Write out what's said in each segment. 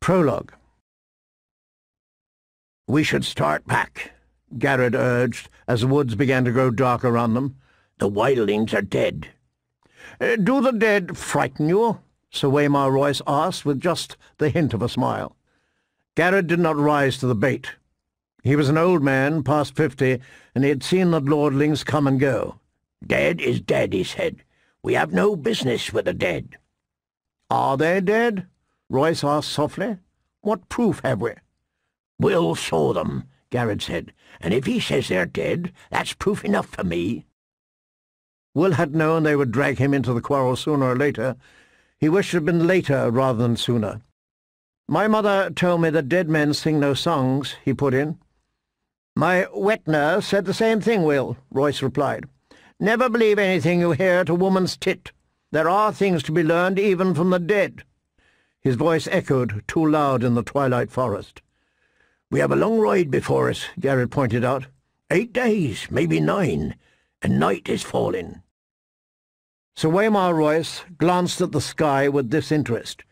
Prologue We should start back, Gared urged as the woods began to grow dark around them. The wildlings are dead. Uh, do the dead frighten you? Sir Waymar Royce asked with just the hint of a smile. Gared did not rise to the bait. He was an old man, past fifty, and he had seen the lordlings come and go. Dead is dead, he said. We have no business with the dead. Are they dead? Royce asked softly. What proof have we? Will saw them, Gared said, and if he says they're dead, that's proof enough for me. Will had known they would drag him into the quarrel sooner or later. He wished it had been later rather than sooner. My mother told me that dead men sing no songs, he put in. My wet nurse said the same thing, Will, Royce replied. Never believe anything you hear at a woman's tit. There are things to be learned even from the dead. His voice echoed, too loud in the twilight forest. We have a long ride before us, Gared pointed out. Eight days, maybe nine, and night is falling. Sir Waymar Royce glanced at the sky with disinterest.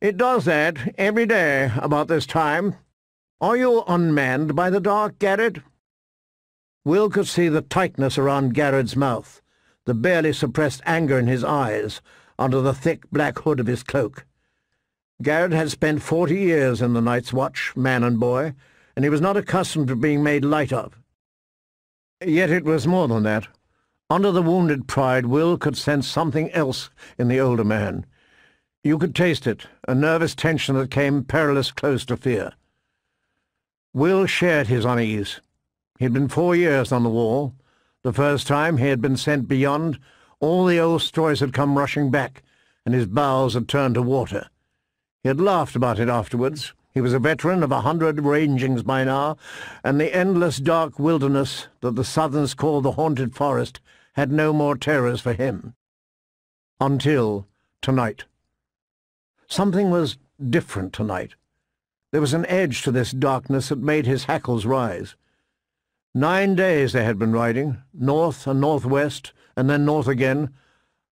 It does that every day about this time. Are you unmanned by the dark, Gared? Will could see the tightness around Gared's mouth, the barely suppressed anger in his eyes, under the thick black hood of his cloak. Gared had spent forty years in the Night's Watch, man and boy, and he was not accustomed to being made light of. Yet it was more than that. Under the wounded pride, Will could sense something else in the older man. You could taste it, a nervous tension that came perilous close to fear. Will shared his unease. He had been four years on the wall. The first time he had been sent beyond, all the old stories had come rushing back, and his bowels had turned to water. He had laughed about it afterwards. He was a veteran of a hundred rangings by now, and the endless dark wilderness that the southron call the Haunted Forest had no more terrors for him. Until tonight. Something was different tonight. There was an edge to this darkness that made his hackles rise. Nine days they had been riding, north and northwest, and then north again,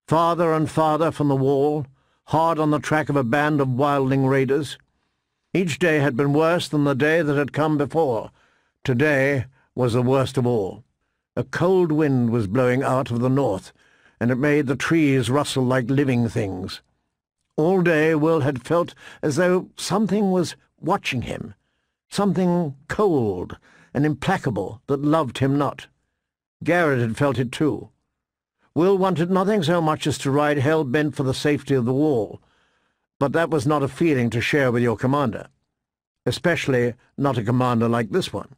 farther and farther from the wall, hard on the track of a band of wildling raiders. Each day had been worse than the day that had come before. Today was the worst of all. A cold wind was blowing out of the north, and it made the trees rustle like living things. All day Will had felt as though something was watching him, something cold and implacable that loved him not. Gared had felt it too. Will wanted nothing so much as to ride hell-bent for the safety of the wall, but that was not a feeling to share with your commander, especially not a commander like this one.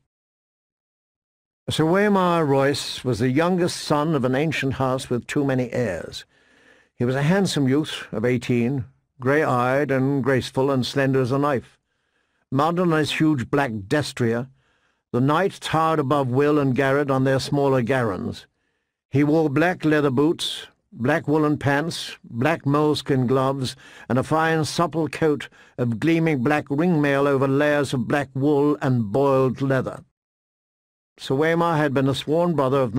Sir Waymar Royce was the youngest son of an ancient house with too many heirs. He was a handsome youth of eighteen, grey-eyed and graceful and slender as a knife. Mounted on his huge black destrier, the knight towered above Will and Gared on their smaller garrons. He wore black leather boots, black woolen pants, black moleskin gloves, and a fine supple coat of gleaming black ringmail over layers of black wool and boiled leather. Sir Waymar had been a sworn brother of the